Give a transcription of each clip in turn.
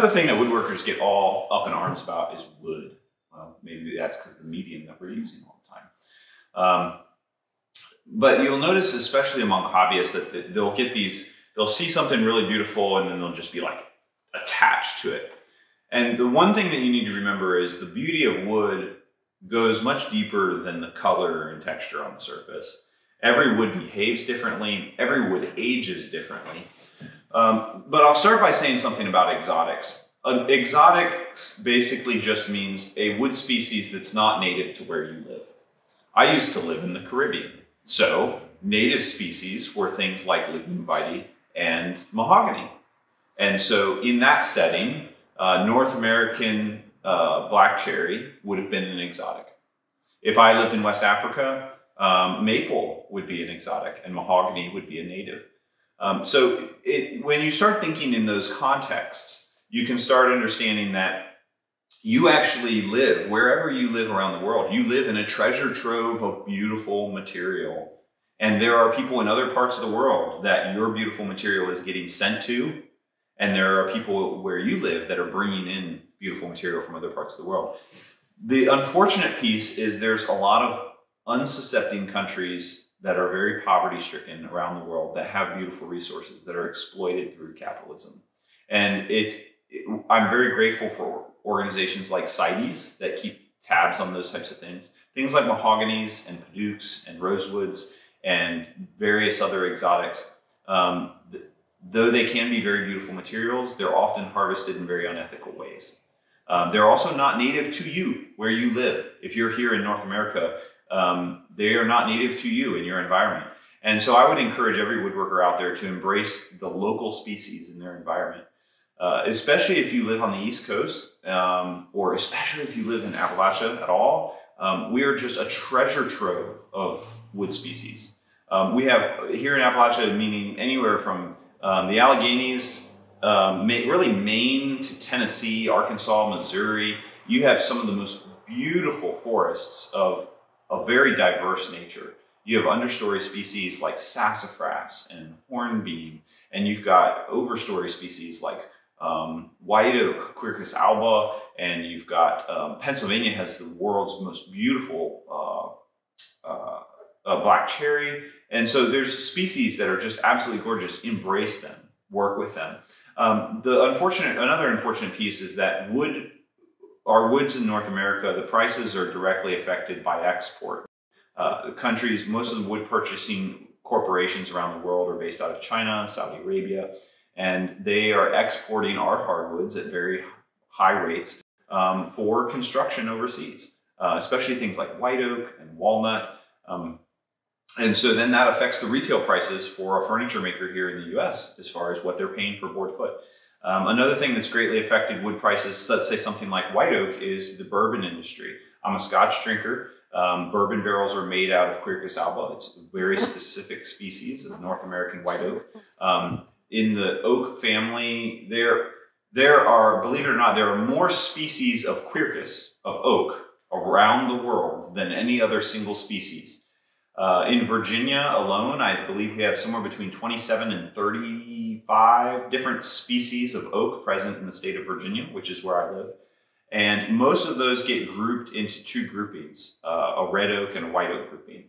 another thing that woodworkers get all up in arms about is wood. Well, maybe that's because the medium that we're using all the time. Um, but you'll notice, especially among hobbyists, that they'll get these, they'll see something really beautiful and then they'll just be like attached to it. And the one thing that you need to remember is the beauty of wood goes much deeper than the color and texture on the surface. Every wood behaves differently, every wood ages differently. Um, but I'll start by saying something about exotics. Uh, exotics basically just means a wood species that's not native to where you live. I used to live in the Caribbean. So native species were things like lignum vitae and mahogany. And so in that setting, uh, North American uh, black cherry would have been an exotic. If I lived in West Africa, um, maple would be an exotic and mahogany would be a native. Um, so it, when you start thinking in those contexts, you can start understanding that you actually live wherever you live around the world. You live in a treasure trove of beautiful material. And there are people in other parts of the world that your beautiful material is getting sent to. And there are people where you live that are bringing in beautiful material from other parts of the world. The unfortunate piece is there's a lot of unsuscepting countries that are very poverty stricken around the world that have beautiful resources that are exploited through capitalism. And it's, I'm very grateful for organizations like CITES that keep tabs on those types of things. Things like mahoganies and padauks and rosewoods and various other exotics. Um, though they can be very beautiful materials, they're often harvested in very unethical ways. Um, they're also not native to you where you live. If you're here in North America, um, they are not native to you in your environment. And so I would encourage every woodworker out there to embrace the local species in their environment. Uh, especially if you live on the East Coast, um, or especially if you live in Appalachia at all, um, we are just a treasure trove of wood species. Um, we have here in Appalachia, meaning anywhere from um, the Alleghenies, um, really Maine to Tennessee, Arkansas, Missouri. You have some of the most beautiful forests of a very diverse nature. You have understory species like sassafras and hornbeam, and you've got overstory species like um, white oak, Quercus alba, and you've got um, Pennsylvania has the world's most beautiful uh, uh, uh, black cherry. And so there's species that are just absolutely gorgeous. Embrace them, work with them. Um, the unfortunate, another unfortunate piece is that wood, our woods in North America, the prices are directly affected by export. Uh, countries, most of the wood purchasing corporations around the world are based out of China, Saudi Arabia and they are exporting our hardwoods at very high rates um, for construction overseas, uh, especially things like white oak and walnut. Um, and so then that affects the retail prices for a furniture maker here in the US as far as what they're paying per board foot. Um, another thing that's greatly affected wood prices, let's say something like white oak, is the bourbon industry. I'm a Scotch drinker. Um, bourbon barrels are made out of Quercus alba. It's a very specific species of North American white oak. Um, in the oak family, there, there are, believe it or not, there are more species of quercus, of oak, around the world than any other single species. Uh, in Virginia alone, I believe we have somewhere between 27 and 35 different species of oak present in the state of Virginia, which is where I live. And most of those get grouped into two groupings, uh, a red oak and a white oak grouping.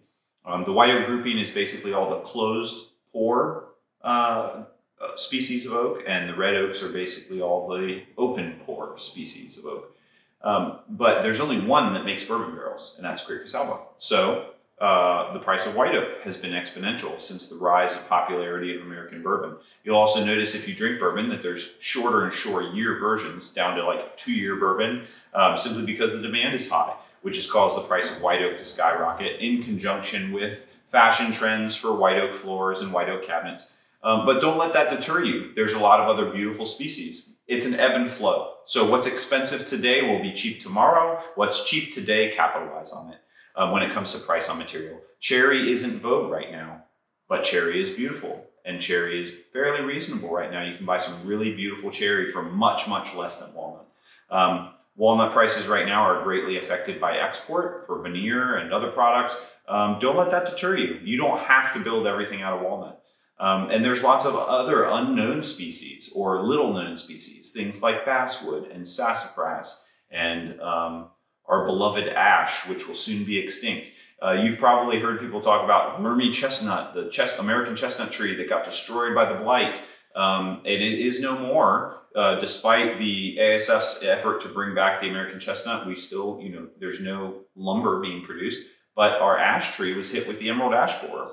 Um, the white oak grouping is basically all the closed pore uh, uh, species of oak, and the red oaks are basically all the open pore species of oak. Um, but there's only one that makes bourbon barrels, and that's Quercus alba. So uh, the price of white oak has been exponential since the rise of popularity of American bourbon. You'll also notice if you drink bourbon that there's shorter and shorter year versions down to like two year bourbon um, simply because the demand is high, which has caused the price of white oak to skyrocket in conjunction with fashion trends for white oak floors and white oak cabinets. Um, but don't let that deter you. There's a lot of other beautiful species. It's an ebb and flow. So what's expensive today will be cheap tomorrow. What's cheap today, capitalize on it um, when it comes to price on material. Cherry isn't vogue right now, but cherry is beautiful. And cherry is fairly reasonable right now. You can buy some really beautiful cherry for much, much less than walnut. Um, walnut prices right now are greatly affected by export for veneer and other products. Um, don't let that deter you. You don't have to build everything out of walnut. Um, and there's lots of other unknown species or little known species, things like basswood and sassafras and um, our beloved ash, which will soon be extinct. Uh, you've probably heard people talk about Murmey chestnut, the chest, American chestnut tree that got destroyed by the blight. Um, and it is no more, uh, despite the ASF's effort to bring back the American chestnut. We still, you know, there's no lumber being produced, but our ash tree was hit with the emerald ash borer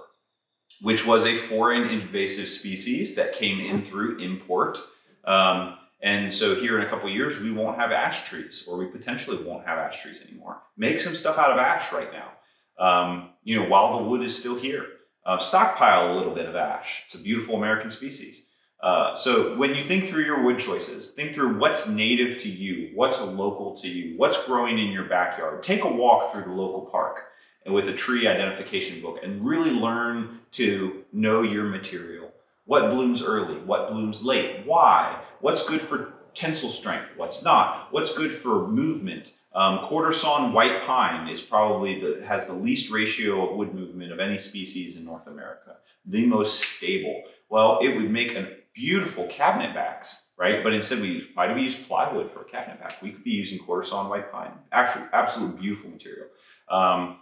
which was a foreign invasive species that came in through import. Um, and so here in a couple years, we won't have ash trees, or we potentially won't have ash trees anymore. Make some stuff out of ash right now. Um, you know, while the wood is still here, uh, stockpile a little bit of ash. It's a beautiful American species. Uh, so when you think through your wood choices, think through what's native to you, what's local to you, what's growing in your backyard. Take a walk through the local park and with a tree identification book and really learn to know your material. What blooms early? What blooms late? Why? What's good for tensile strength? What's not? What's good for movement? Um, quarter sawn white pine is probably the has the least ratio of wood movement of any species in North America. The most stable. Well, it would make a beautiful cabinet backs, right? But instead, we use why do we use plywood for a cabinet back? We could be using quarter sawn white pine. Actually, absolute beautiful material. Um,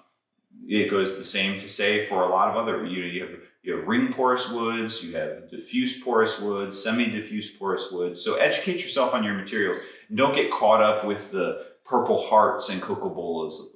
it goes the same to say for a lot of other, you know, you have, you have ring porous woods, you have diffuse porous woods, semi-diffuse porous woods. So educate yourself on your materials. Don't get caught up with the purple hearts and of the